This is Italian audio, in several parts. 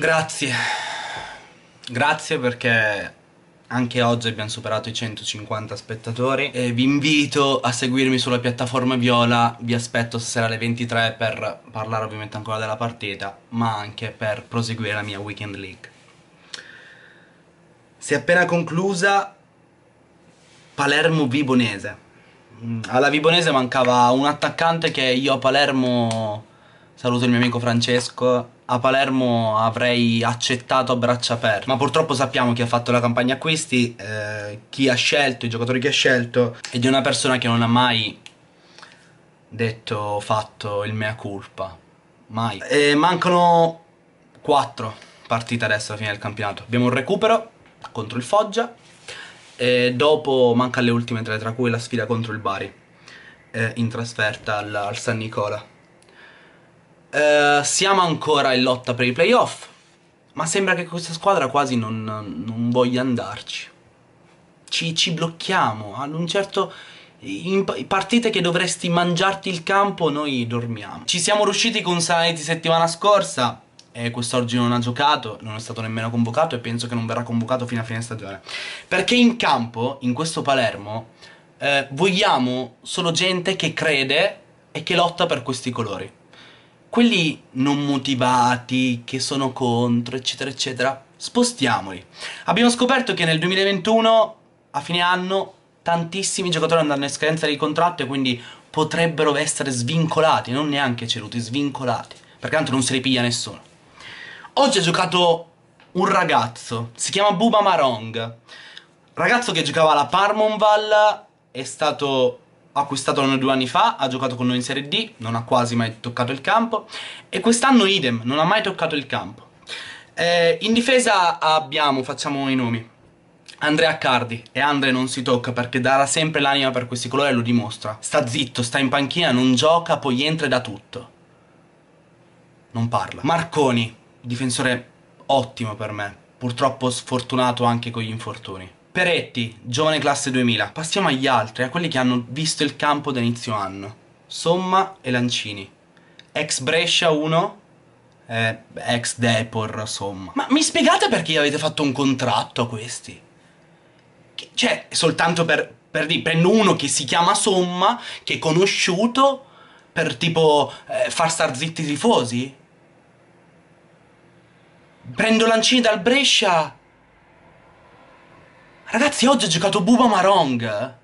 Grazie. Grazie perché anche oggi abbiamo superato i 150 spettatori e vi invito a seguirmi sulla piattaforma Viola, vi aspetto stasera alle 23 per parlare ovviamente ancora della partita, ma anche per proseguire la mia Weekend League. Si è appena conclusa Palermo-Vibonese. Alla Vibonese mancava un attaccante che io a Palermo, saluto il mio amico Francesco, a Palermo avrei accettato a braccia aperte. Ma purtroppo sappiamo chi ha fatto la campagna acquisti, eh, chi ha scelto, i giocatori che ha scelto, ed è una persona che non ha mai detto, fatto il mea culpa. Mai. E mancano 4 partite adesso alla fine del campionato. Abbiamo un recupero contro il Foggia, e dopo manca le ultime tre, tra cui la sfida contro il Bari, eh, in trasferta al, al San Nicola. Uh, siamo ancora in lotta per i playoff, ma sembra che questa squadra quasi non, non voglia andarci. Ci, ci, blocchiamo, ad un certo... In partite che dovresti mangiarti il campo, noi dormiamo. Ci siamo riusciti con Sanetti settimana scorsa, e quest'oggi non ha giocato, non è stato nemmeno convocato e penso che non verrà convocato fino a fine stagione. Perché in campo, in questo Palermo, eh, vogliamo solo gente che crede e che lotta per questi colori quelli non motivati, che sono contro, eccetera, eccetera, spostiamoli. Abbiamo scoperto che nel 2021, a fine anno, tantissimi giocatori andranno in scadenza di contratto e quindi potrebbero essere svincolati, non neanche ceduti, svincolati, perché tanto non se li piglia nessuno. Oggi ha giocato un ragazzo, si chiama Buba Marong, ragazzo che giocava alla Parmonval, è stato acquistato l'anno due anni fa, ha giocato con noi in Serie D, non ha quasi mai toccato il campo e quest'anno idem, non ha mai toccato il campo. Eh, in difesa abbiamo, facciamo i nomi, Andrea Accardi e Andre non si tocca perché darà sempre l'anima per questi colori e lo dimostra. Sta zitto, sta in panchina, non gioca, poi entra dà tutto. Non parla. Marconi, difensore ottimo per me, purtroppo sfortunato anche con gli infortuni. Peretti, giovane classe 2000. Passiamo agli altri, a quelli che hanno visto il campo da inizio anno. Somma e Lancini. Ex Brescia 1, eh, ex Depor, Somma. Ma mi spiegate perché avete fatto un contratto a questi? Che, cioè, soltanto per, per dire, prendo uno che si chiama Somma, che è conosciuto, per tipo eh, far star zitti i tifosi? Prendo Lancini dal Brescia Ragazzi, oggi ha giocato Buba Marong,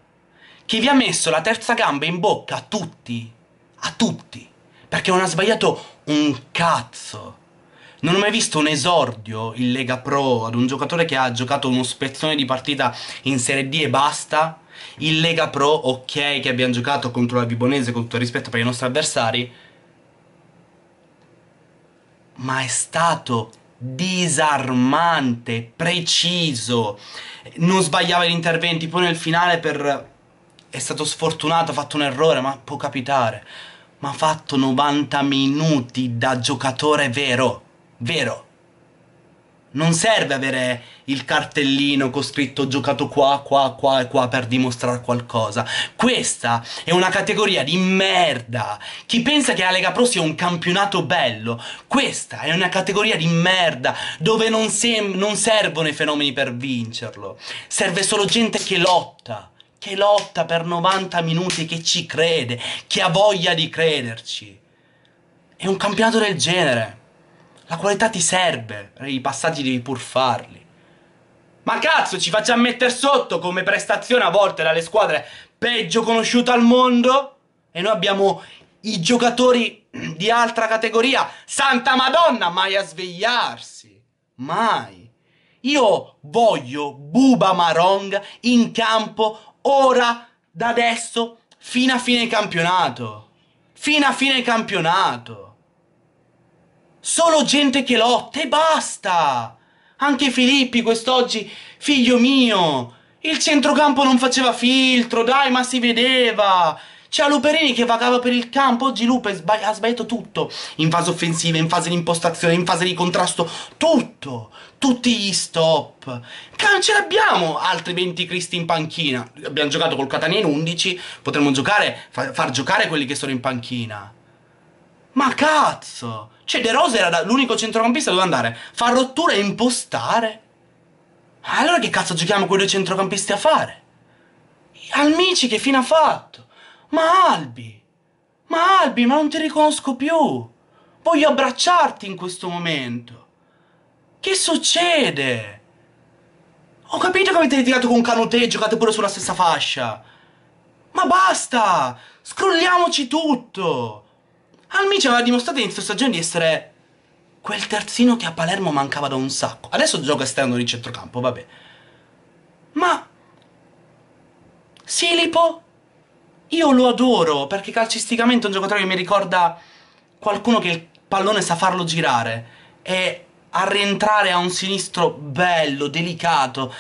che vi ha messo la terza gamba in bocca a tutti. A tutti. Perché non ha sbagliato un cazzo. Non ho mai visto un esordio in Lega Pro ad un giocatore che ha giocato uno spezzone di partita in Serie D e basta. In Lega Pro, ok, che abbiamo giocato contro la Vibonese con tutto il rispetto per i nostri avversari. Ma è stato disarmante, preciso, non sbagliava gli interventi, poi nel finale per... è stato sfortunato, ha fatto un errore, ma può capitare. Ma ha fatto 90 minuti da giocatore vero, vero. Non serve avere il cartellino con scritto giocato qua, qua, qua e qua per dimostrare qualcosa. Questa è una categoria di merda. Chi pensa che la Lega Pro sia un campionato bello, questa è una categoria di merda dove non, non servono i fenomeni per vincerlo. Serve solo gente che lotta che lotta per 90 minuti, che ci crede, che ha voglia di crederci. È un campionato del genere. La qualità ti serve, i passaggi devi pur farli. Ma cazzo, ci facciamo mettere sotto come prestazione a volte dalle squadre peggio conosciute al mondo? E noi abbiamo i giocatori di altra categoria. Santa Madonna, mai a svegliarsi. Mai. Io voglio Buba Marong in campo ora, da adesso, fino a fine campionato. Fino a fine campionato. Solo gente che lotta e basta! Anche Filippi quest'oggi, figlio mio! Il centrocampo non faceva filtro, dai, ma si vedeva! C'era Luperini che vagava per il campo, oggi Lupe sbagli ha sbagliato tutto. In fase offensiva, in fase di impostazione, in fase di contrasto, tutto! Tutti gli stop! Non ce l'abbiamo altri 20 cristi in panchina. Abbiamo giocato col Catania in 11, potremmo giocare, fa far giocare quelli che sono in panchina. Ma cazzo! Cioè, De Rose era l'unico centrocampista dove andare, fa rottura e impostare. Allora che cazzo giochiamo con i due centrocampisti a fare? Almici che fine ha fatto? Ma Albi! Ma Albi, ma non ti riconosco più! Voglio abbracciarti in questo momento! Che succede? Ho capito che avete litigato con Canute e giocate pure sulla stessa fascia! Ma basta! Scrolliamoci tutto! Almici aveva dimostrato inizio stagione di essere quel terzino che a Palermo mancava da un sacco. Adesso gioca esterno di centrocampo, vabbè. Ma Silipo io lo adoro perché calcisticamente è un giocatore che mi ricorda qualcuno che il pallone sa farlo girare e a rientrare a un sinistro bello, delicato,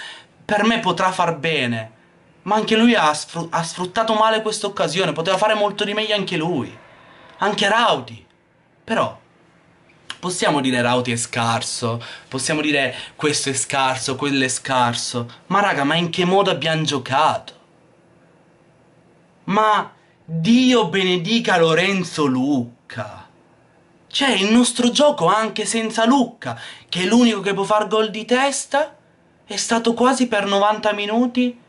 per me potrà far bene. Ma anche lui ha sfruttato male questa occasione, poteva fare molto di meglio anche lui. Anche Rauti. Però Possiamo dire Rauti è scarso, possiamo dire questo è scarso, quello è scarso, ma raga, ma in che modo abbiamo giocato? Ma Dio benedica Lorenzo Lucca. C'è il nostro gioco anche senza Lucca, che è l'unico che può far gol di testa, è stato quasi per 90 minuti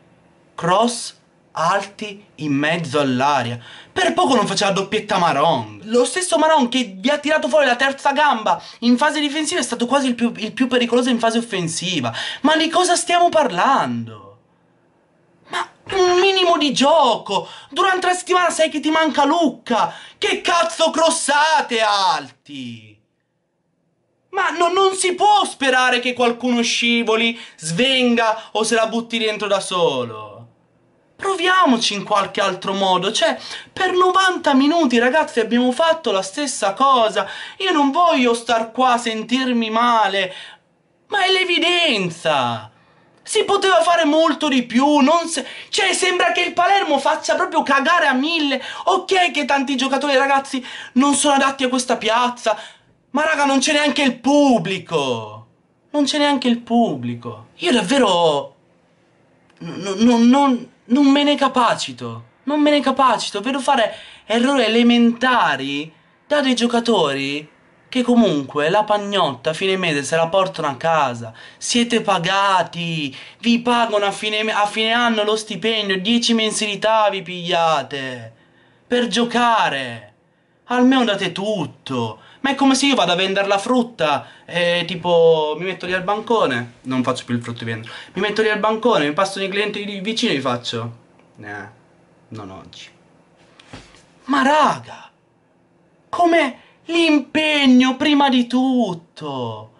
cross alti in mezzo all'aria. Per poco non faceva doppietta Maron. Lo stesso Maron che vi ha tirato fuori la terza gamba in fase difensiva è stato quasi il più, il più pericoloso in fase offensiva. Ma di cosa stiamo parlando? Ma un minimo di gioco! Durante la settimana sai che ti manca Lucca! Che cazzo crossate alti! Ma no, non si può sperare che qualcuno scivoli, svenga o se la butti dentro da solo. Proviamoci in qualche altro modo, cioè per 90 minuti ragazzi abbiamo fatto la stessa cosa, io non voglio star qua a sentirmi male, ma è l'evidenza. Si poteva fare molto di più, non se... cioè sembra che il Palermo faccia proprio cagare a mille. Ok che tanti giocatori ragazzi non sono adatti a questa piazza, ma raga non c'è neanche il pubblico. Non c'è neanche il pubblico. Io davvero... non... non non me ne capacito. Non me ne capacito. Vedo fare errori elementari da dei giocatori che comunque la pagnotta a fine mese se la portano a casa. Siete pagati. Vi pagano a fine, a fine anno lo stipendio. 10 mensilità vi pigliate. Per giocare. Almeno date tutto. Ma è come se io vado a vendere la frutta e tipo mi metto lì al bancone. Non faccio più il frutto vendere. Mi metto lì al bancone, mi passano i clienti vicini e vi faccio. Eh, non oggi. Ma raga, come l'impegno prima di tutto.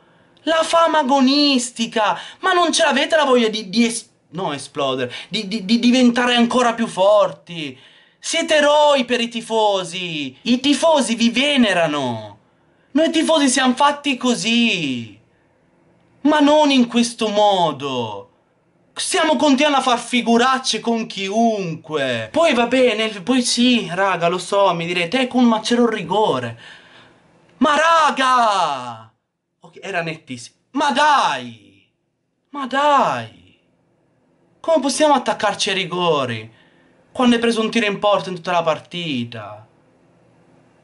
La fama agonistica. Ma non ce l'avete la voglia di, di es no, esplodere, di, di, di diventare ancora più forti. Siete eroi per i tifosi. I tifosi vi venerano. Noi tifosi siamo fatti così. Ma non in questo modo. Stiamo continuando a far figuracce con chiunque. Poi va bene, poi sì, raga, lo so, mi direte, ecco, ma c'era un rigore. Ma raga! Ok, era nettissimo. Ma dai! Ma dai! Come possiamo attaccarci ai rigori? Quando hai preso un tiro in porta in tutta la partita?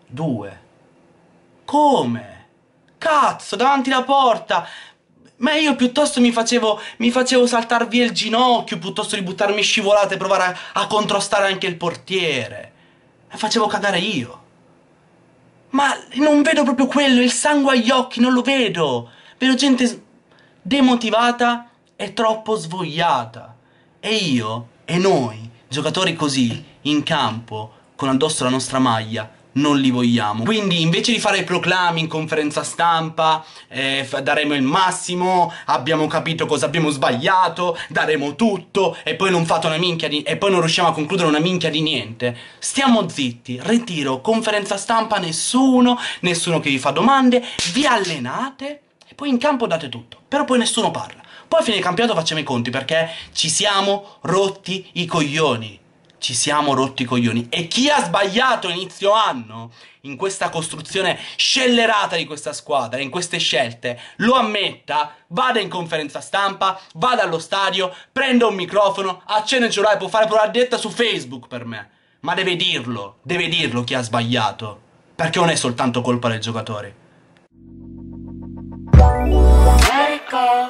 Due. Come? Cazzo, davanti alla porta! Ma io piuttosto mi facevo, mi facevo saltar via il ginocchio piuttosto di buttarmi scivolate e provare a, a contrastare anche il portiere. E facevo cagare io. Ma non vedo proprio quello, il sangue agli occhi, non lo vedo. Vedo gente demotivata e troppo svogliata. E io, e noi, giocatori così, in campo, con addosso la nostra maglia, non li vogliamo. Quindi invece di fare proclami in conferenza stampa, eh, daremo il massimo, abbiamo capito cosa abbiamo sbagliato, daremo tutto e poi non fate una minchia di... e poi non riusciamo a concludere una minchia di niente. Stiamo zitti, ritiro, conferenza stampa, nessuno, nessuno che vi fa domande, vi allenate e poi in campo date tutto. Però poi nessuno parla. Poi a fine campionato facciamo i conti perché ci siamo rotti i coglioni ci siamo rotti i coglioni. E chi ha sbagliato inizio anno in questa costruzione scellerata di questa squadra, in queste scelte, lo ammetta, vada in conferenza stampa, vada allo stadio, prenda un microfono, accende il cellulare, può fare pure detta su Facebook per me. Ma deve dirlo, deve dirlo chi ha sbagliato. perché non è soltanto colpa dei giocatori. It go,